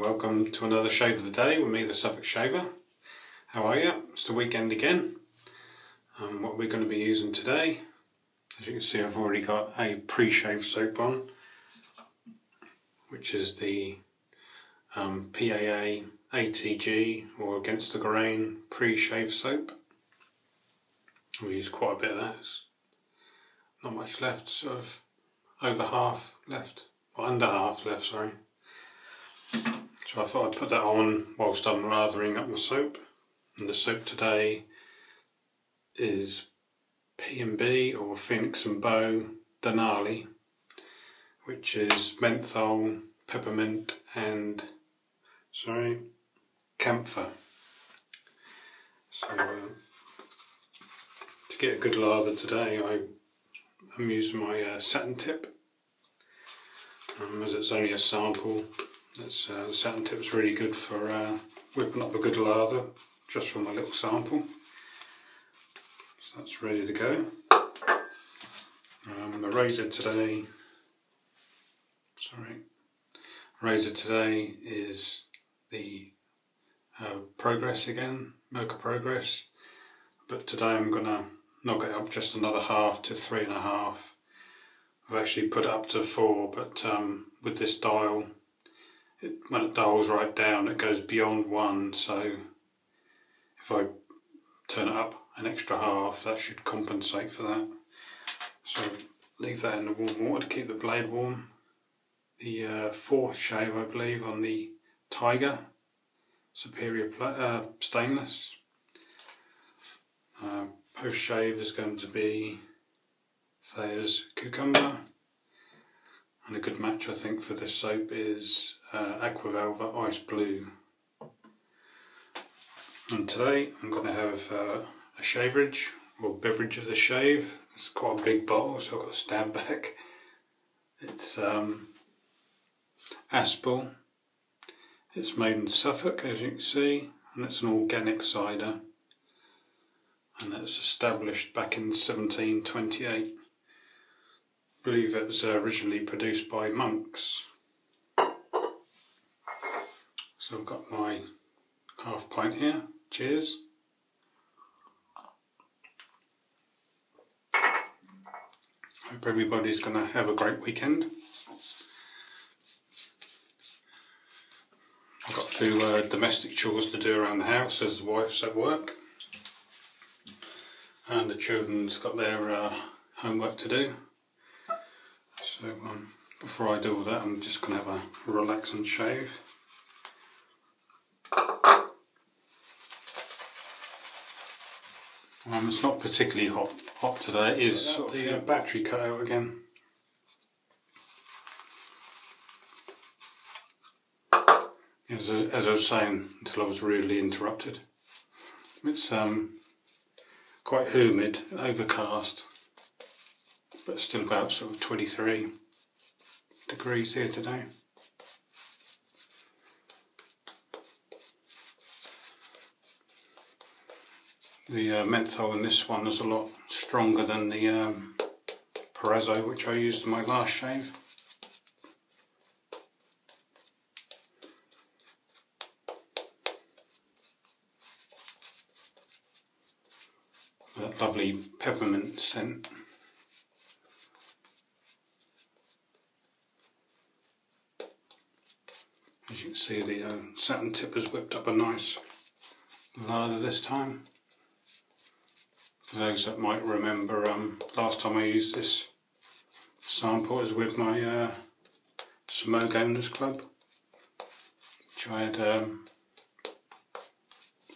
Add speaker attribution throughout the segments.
Speaker 1: welcome to another shave of the day with me, the Suffolk Shaver. How are you? It's the weekend again. Um, what we're going to be using today, as you can see I've already got a pre-shave soap on, which is the um, PAA ATG or Against the Grain pre-shave soap. We use quite a bit of that. It's not much left, sort of over half left, or under half left, sorry. So I thought I'd put that on whilst I'm lathering up my soap. And the soap today is P&B or Phoenix and Beau Denali, which is menthol, peppermint and, sorry, camphor. So uh, to get a good lather today I, I'm using my uh, satin tip um, as it's only a sample that's, uh, the satin really good for uh, whipping up a good lather, just from a little sample. So that's ready to go. Um, the razor today, sorry, razor today is the uh, Progress again, Merkur Progress. But today I'm going to knock it up just another half to three and a half. I've actually put it up to four, but um, with this dial it, when it dials right down it goes beyond one so if I turn it up an extra half that should compensate for that. So leave that in the warm water to keep the blade warm. The uh, fourth shave I believe on the Tiger Superior uh, Stainless. Uh, post shave is going to be Thayer's Cucumber and a good match I think for this soap is uh, Aquavelva Ice Blue. And today I'm going to have uh, a shaverage or beverage of the shave. It's quite a big bottle so I've got to stand back. It's um, Aspall. It's made in Suffolk as you can see and it's an organic cider and it's established back in 1728 believe it was originally produced by monks. So I've got my half pint here. Cheers. Hope everybody's going to have a great weekend. I've got a few uh, domestic chores to do around the house as the wife's at work. And the children's got their uh, homework to do. So um, before I do all that, I'm just going to have a relax and shave. Um, it's not particularly hot hot today. It is sort of the battery cut out again. As, as I was saying until I was rudely interrupted, it's um, quite humid, overcast but still about sort of 23 degrees here today. The uh, menthol in this one is a lot stronger than the um, Proraso which I used in my last shave. That lovely peppermint scent. As you can see the uh, satin tip has whipped up a nice lather this time. For those that might remember, um, last time I used this sample was with my uh, Semogue Owners Club, which I had um,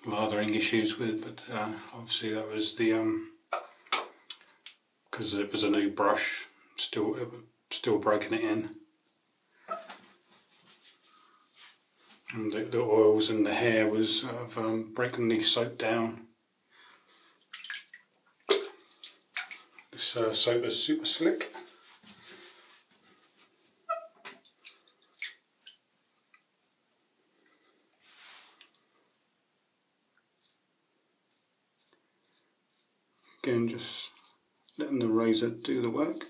Speaker 1: lathering issues with, but uh, obviously that was the because um, it was a new brush, still still breaking it in. And the, the oils and the hair was of um, breaking the soap down. This uh, soap is super slick. Again, just letting the razor do the work.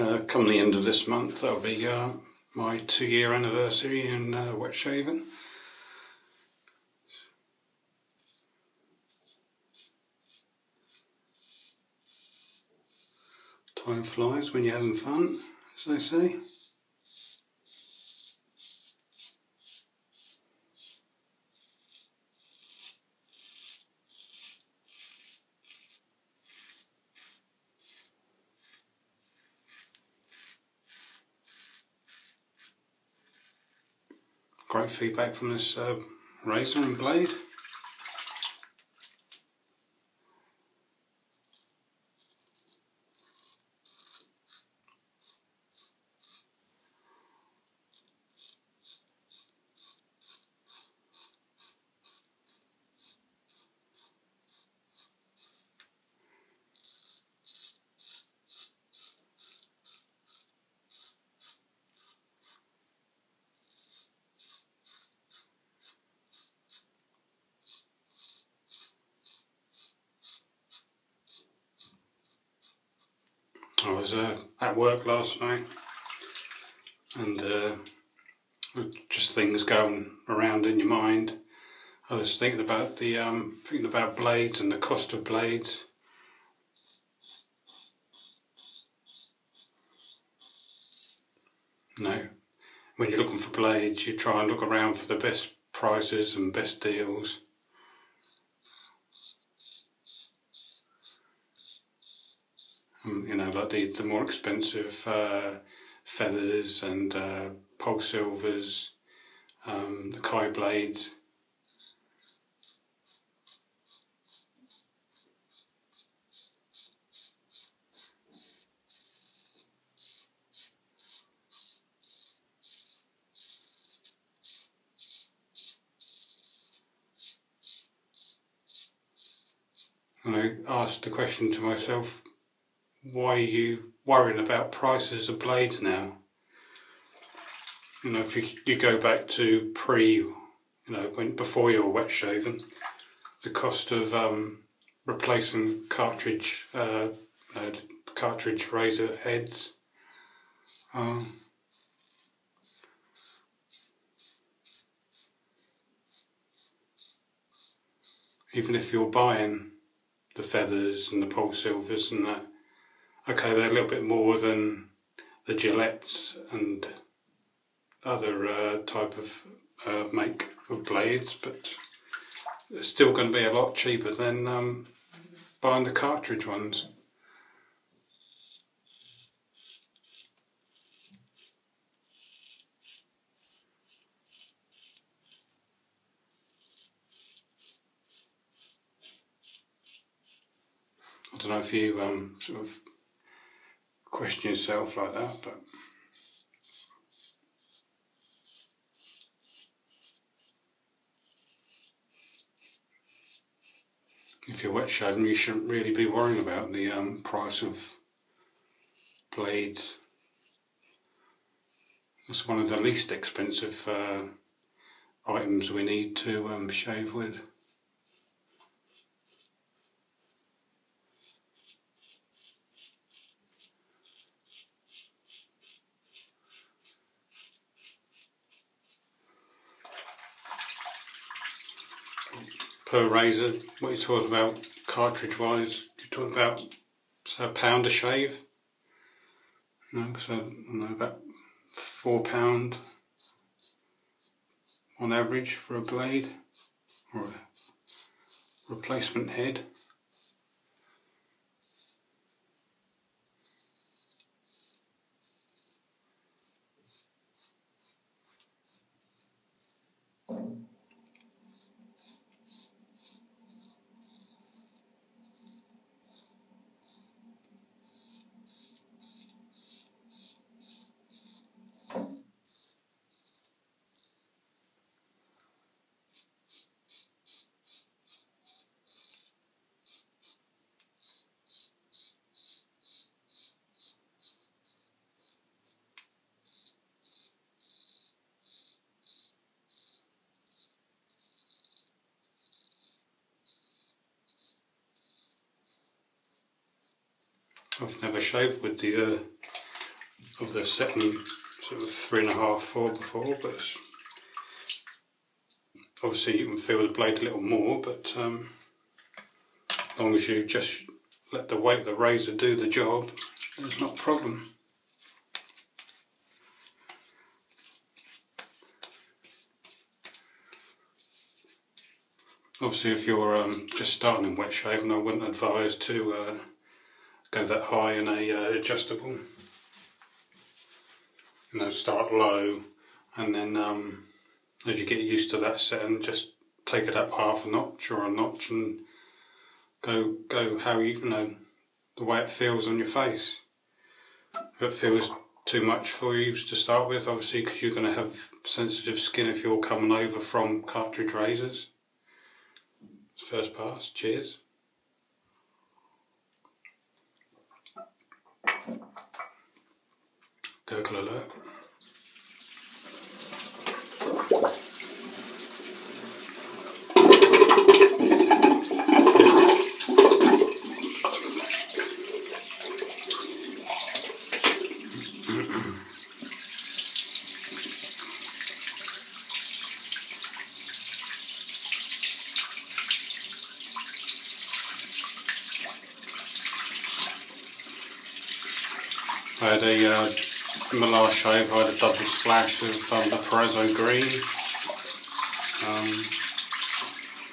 Speaker 1: Uh, come the end of this month, that'll be uh, my two year anniversary in uh, wet shaving. Time flies when you're having fun, as they say. great feedback from this uh, razor and blade. I was uh, at work last night and uh, just things going around in your mind. I was thinking about the um, thinking about blades and the cost of blades. No, when you're looking for blades, you try and look around for the best prices and best deals. You know, like the, the more expensive uh, feathers and uh, Polsilvers, um, the Kai blades. And I asked the question to myself, why are you worrying about prices of blades now? You know, if you, you go back to pre, you know, when before you were wet shaven, the cost of um, replacing cartridge, uh, uh, cartridge razor heads. Um, even if you're buying the feathers and the Polsilvers and that, okay, they're a little bit more than the Gillettes and other uh, type of uh, make of blades, but it's still going to be a lot cheaper than um, buying the cartridge ones. I don't know if you um, sort of question yourself like that, but if you're wet shaving, you shouldn't really be worrying about the um, price of blades. It's one of the least expensive uh, items we need to um, shave with. Per razor, what you talking about cartridge wise, you talking about so a pound a shave? No, so uh, I know about four pound on average for a blade or a replacement head. I've never shaved with the uh, of the setting sort of three and a half, four before, but obviously you can feel the blade a little more, but um, as long as you just let the weight of the razor do the job, there's not a problem. Obviously if you're um, just starting in wet shaving I wouldn't advise to uh, go that high in a uh, adjustable. You know, start low and then um, as you get used to that setting just take it up half a notch or a notch and go go how you, you know the way it feels on your face. If it feels too much for you to start with, obviously, because you're going to have sensitive skin if you're coming over from cartridge razors. First pass, cheers. Gurgle alert. I had a, uh, shave, I had a double splash of um, the Proraso Green. Um,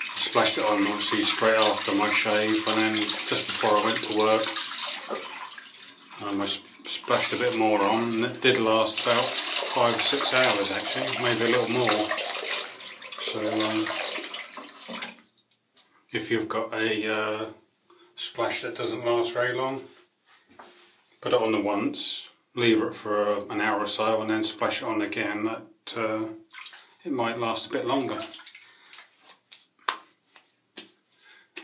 Speaker 1: splashed it on obviously straight after my shave and then just before I went to work um, I splashed a bit more on and it did last about five or six hours actually, maybe a little more. So um, if you've got a uh, splash that doesn't last very long, put it on the once, leave it for an hour or so and then splash it on again, that uh, it might last a bit longer.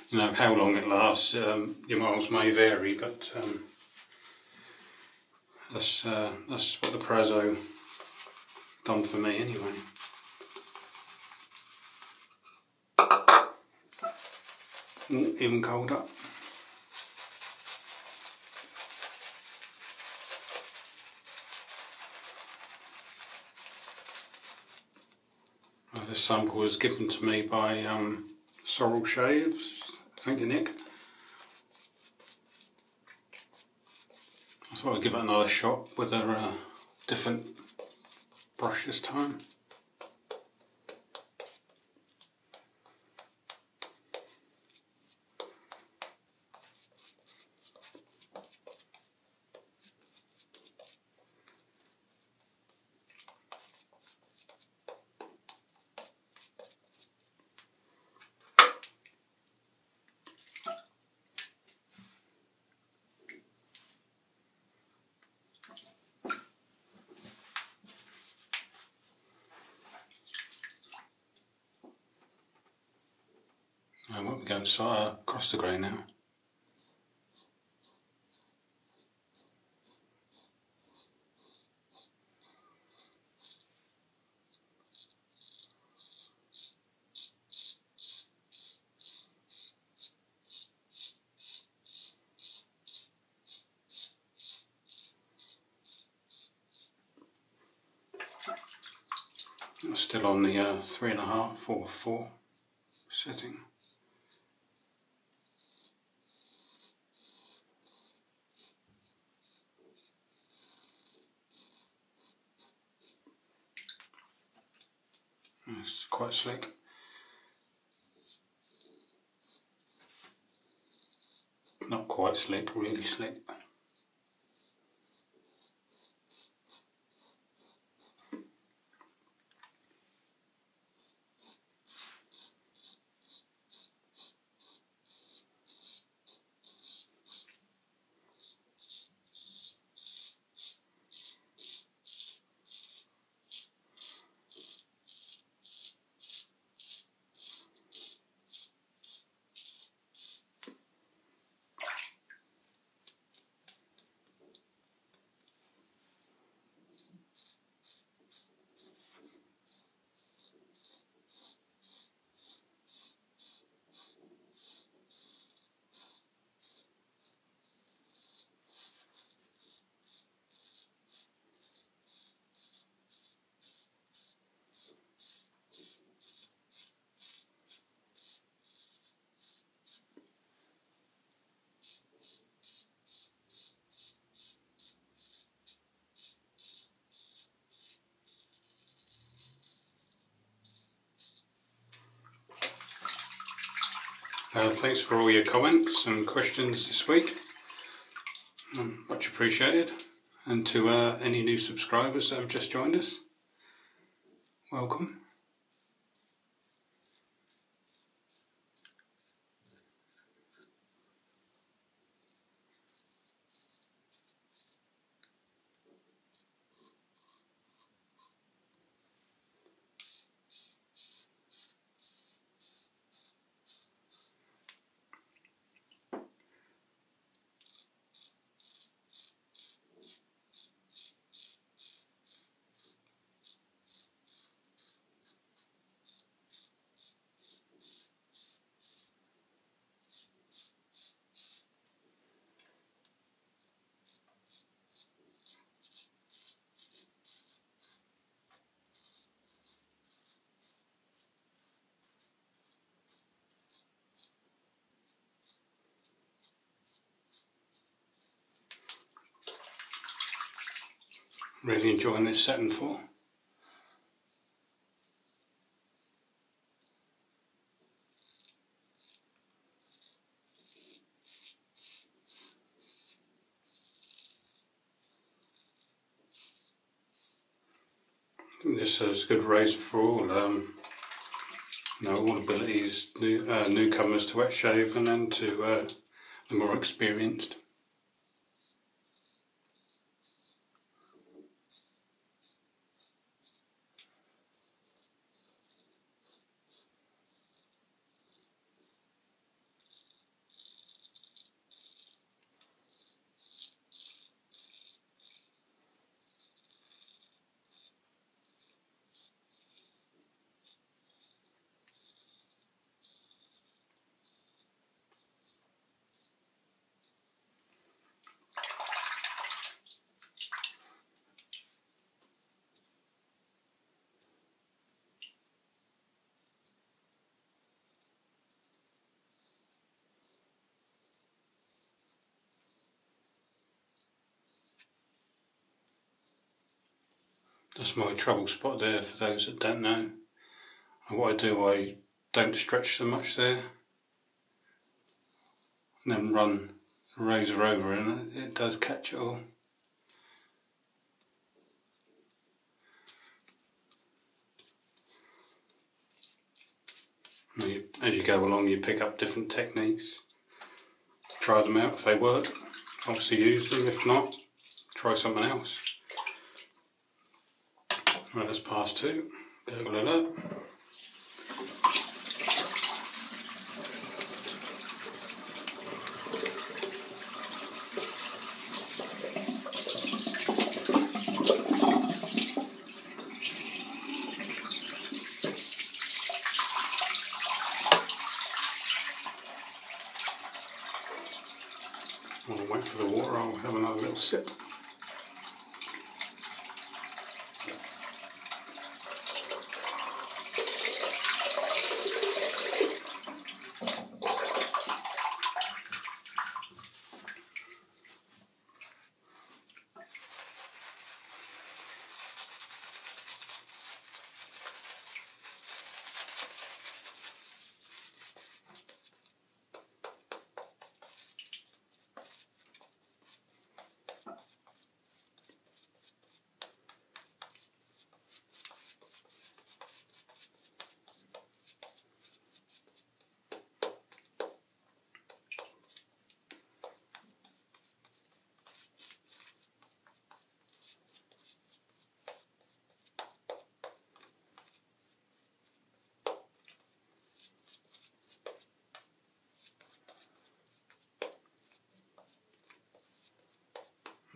Speaker 1: You know, how long it lasts, um, your miles may vary, but um, that's, uh, that's what the Proraso done for me anyway. Even colder. Uh, this sample was given to me by um, Sorrel Shaves. Thank you, Nick. I thought I'd give it another shot with a uh, different brush this time. I won't be going uh, across the grain now. Still on the uh, three and a half or four setting. It's quite slick. Not quite slick, really slick. Uh, thanks for all your comments and questions this week. Um, much appreciated. And to uh, any new subscribers that have just joined us, welcome. Really enjoying this set and four. This is good razor for all, um, you know, all abilities, new, uh, newcomers to wet shave and then to uh, the more experienced. My trouble spot there for those that don't know. And what I do, I don't stretch so much there. And then run the razor over and it does catch it all. As you go along you pick up different techniques. Try them out if they work. Obviously use them, if not, try something else. Right, that's past two. Gurgle it up. While I wait for the water, I'll have another little sip.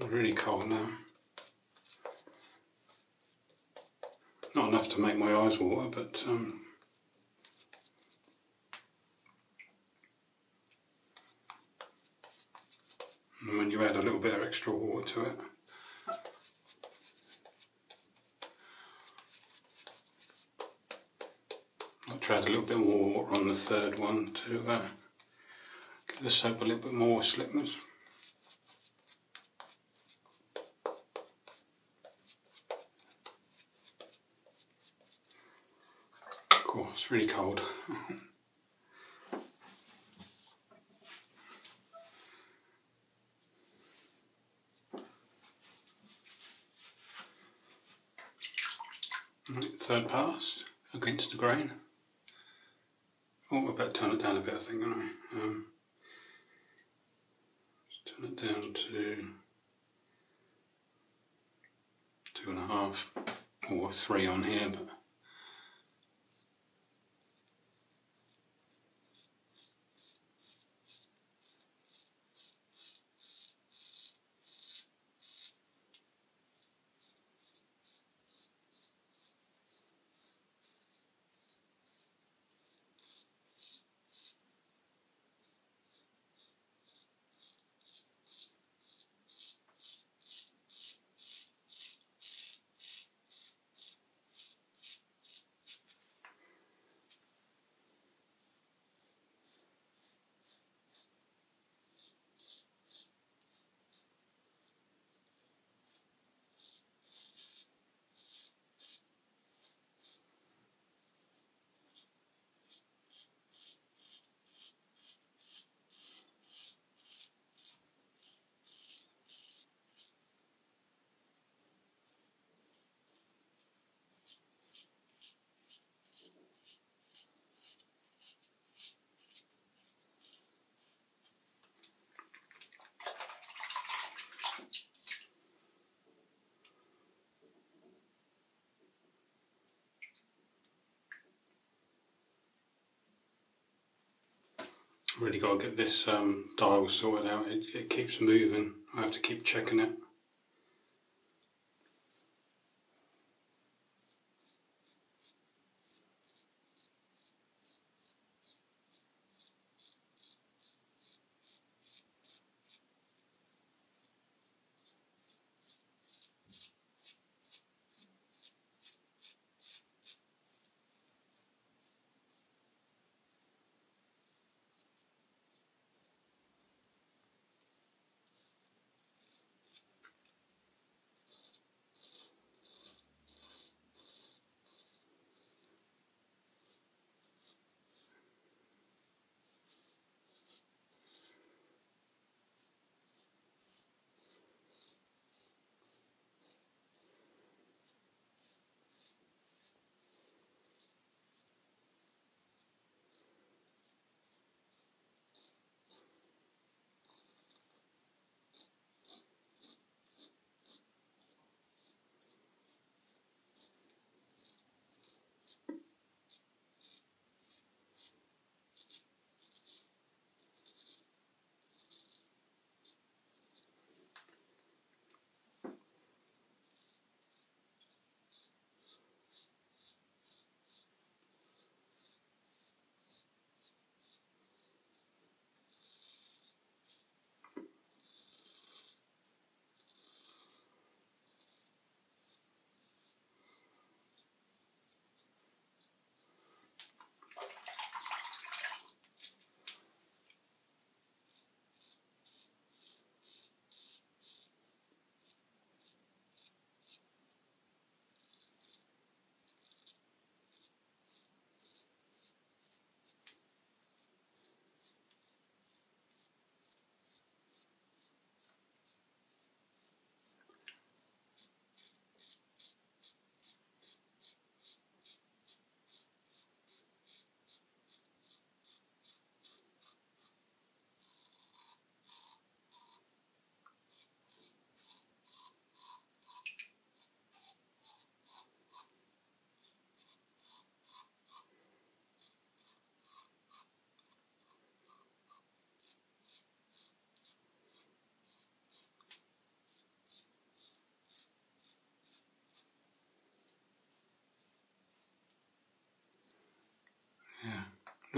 Speaker 1: Really cold now. Not enough to make my eyes water, but um, when you add a little bit of extra water to it, I tried a little bit more water on the third one to uh, give the soap a little bit more slickness. cool. It's really cold. Third pass against the grain. Oh, I better turn it down a bit, I think, don't I? Um, turn it down to two and a half or three on here, but really got to get this um, dial sorted out. It, it keeps moving. I have to keep checking it.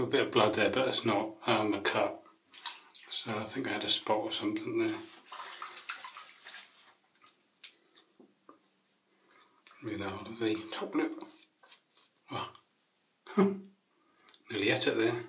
Speaker 1: A bit of blood there, but it's not um, a cut. So I think I had a spot or something there. Without the top lip. Oh. Nearly ate it there.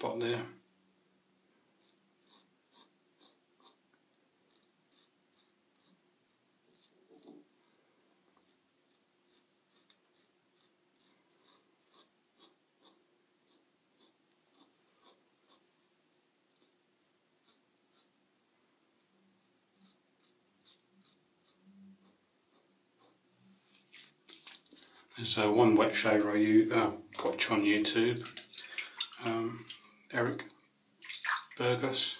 Speaker 1: Spot there. There's uh, one wet shaver I use, uh, watch on YouTube, Eric Burgos,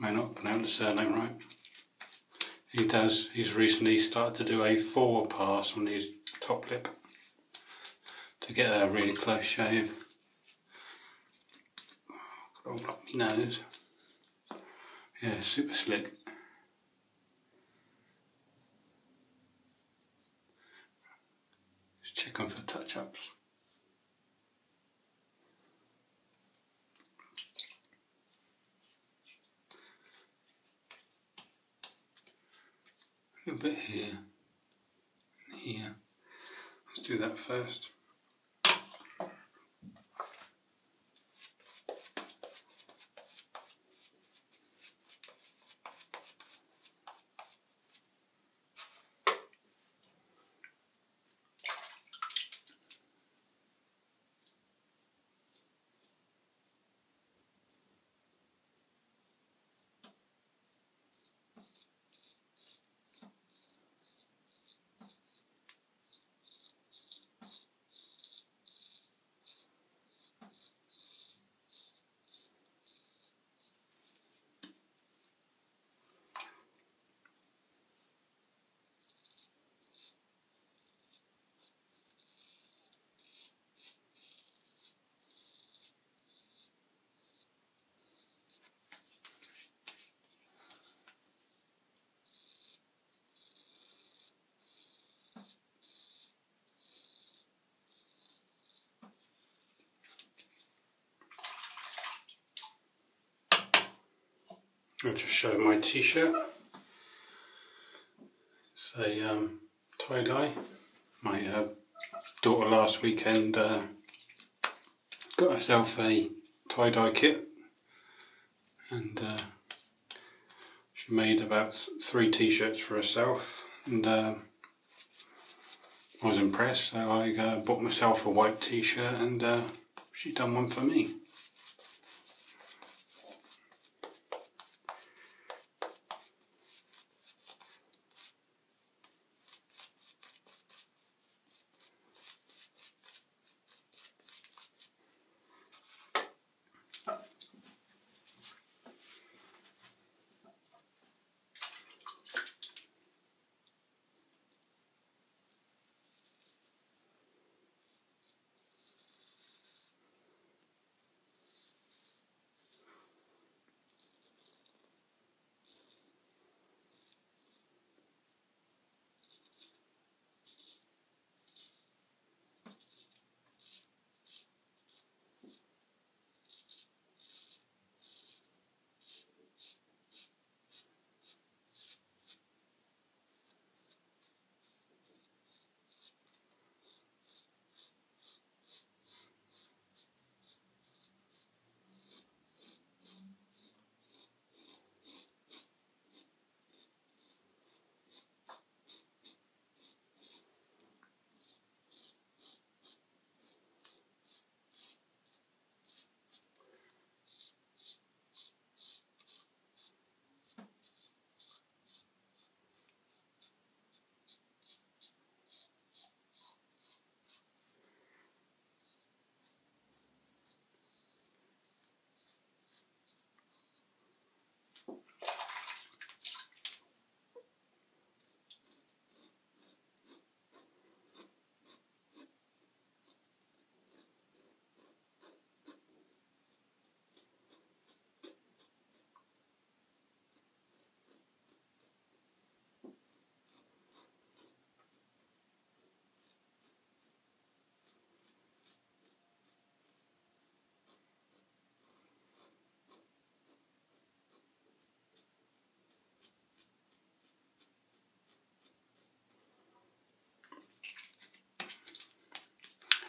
Speaker 1: may not pronounce the surname right. He does, he's recently started to do a forward pass on his top lip to get a really close shave. All up my nose. Yeah, super slick. check on for touch-ups. A bit here here. Let's do that first. I'll just show my t-shirt. It's a um, tie-dye. My uh, daughter last weekend uh, got herself a tie-dye kit and uh, she made about three t-shirts for herself and uh, I was impressed so I uh, bought myself a white t-shirt and uh, she done one for me.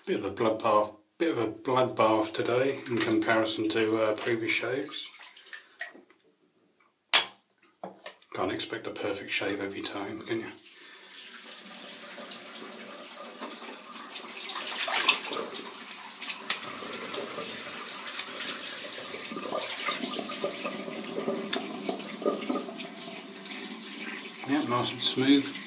Speaker 1: Bit of a bloodbath, bit of a bloodbath today in comparison to uh, previous shaves. Can't expect a perfect shave every time, can you? Yeah, nice and smooth.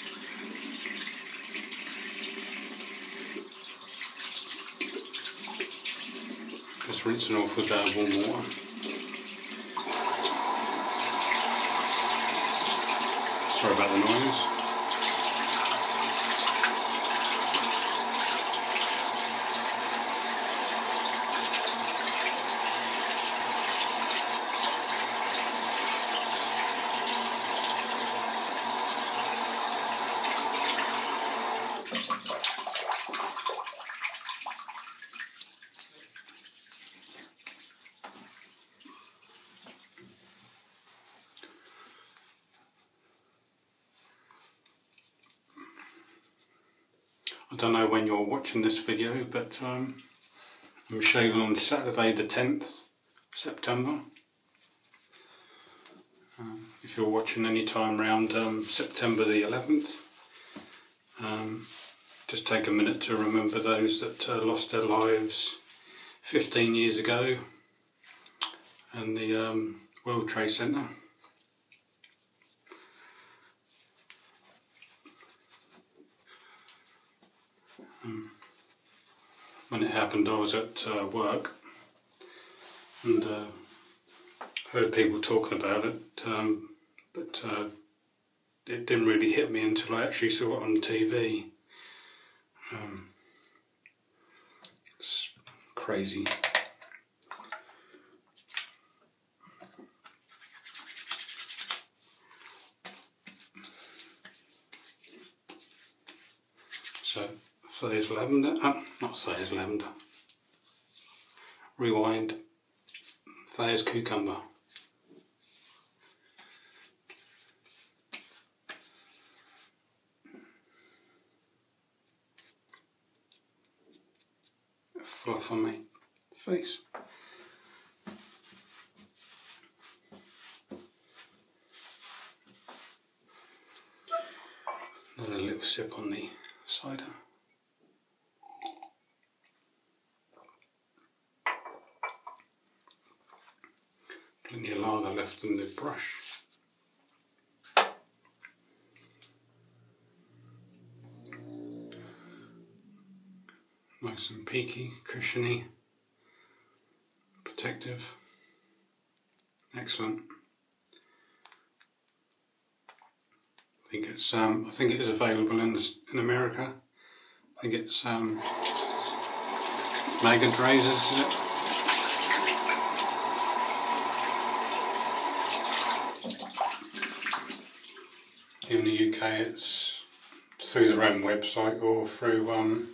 Speaker 1: Just rinsing off with uh, warm water. Sorry about the noise. I don't know when you're watching this video, but um, I'm shaving on Saturday the 10th September. Um, if you're watching any time around um, September the 11th, um, just take a minute to remember those that uh, lost their lives 15 years ago and the um, World Trade Center. When it happened, I was at uh, work and uh, heard people talking about it, um, but uh, it didn't really hit me until I actually saw it on TV. Um, it's crazy. There's lavender, uh, not Thayer's lavender. Rewind, Thayer's cucumber. Fluff on my face. Another little sip on the cider. Of lather left in the brush. Nice and peaky, cushiony, protective. Excellent. I think it's um, I think it is available in this, in America. I think it's um, Razors, is it? In the UK it's through their own website or through um,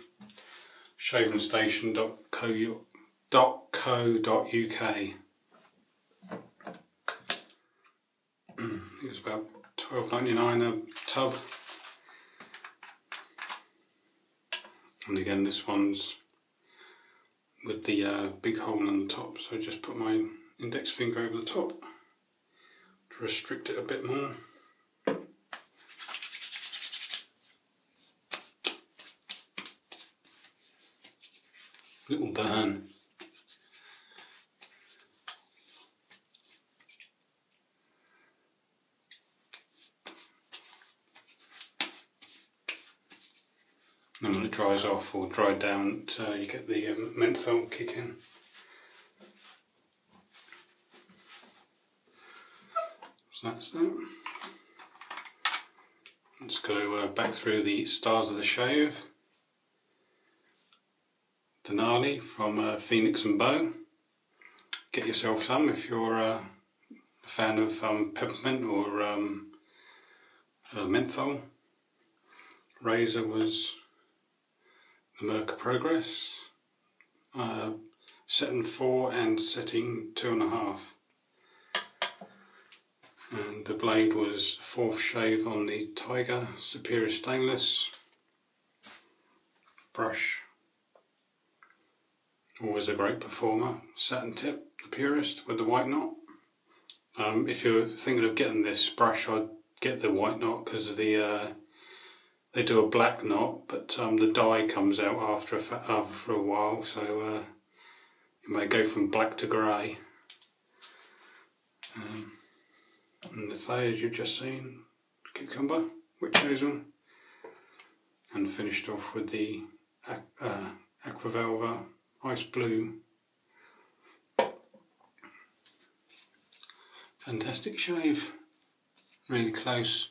Speaker 1: shavingstation.co.uk. it's about twelve ninety nine a tub. And again, this one's with the uh, big hole in the top, so just put my index finger over the top to restrict it a bit more. Little burn. And when it dries off or dried down, uh, you get the um, menthol kick in. So that's that. Let's go uh, back through the stars of the shave. Denali from uh, Phoenix and Beau. Get yourself some if you're uh, a fan of um, peppermint or um, uh, menthol. Razor was the Merkur Progress. Uh, setting 4 and setting 2.5. And the blade was fourth shave on the Tiger Superior Stainless brush always a great performer. Satin tip, the purest with the white knot. Um, if you're thinking of getting this brush, I'd get the white knot because of the uh, they do a black knot, but um, the dye comes out after a, after a while, so uh, you may go from black to grey. Um, and the as you've just seen, cucumber, witch hazel, and finished off with the uh, Aquavelva Ice Blue. Fantastic shave, really close.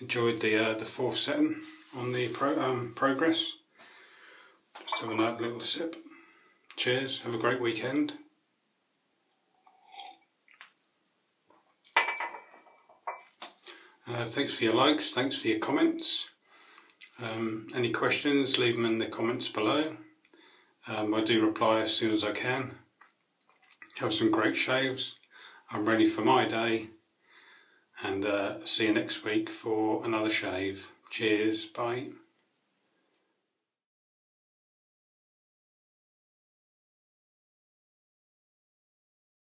Speaker 1: Enjoyed the uh, the fourth setting on the pro um, progress. Just have a nice little sip. Cheers, have a great weekend. Uh, thanks for your likes, thanks for your comments. Um, any questions, leave them in the comments below. Um, I do reply as soon as I can. Have some great shaves. I'm ready for my day. And uh, see you next week for another shave. Cheers, bye.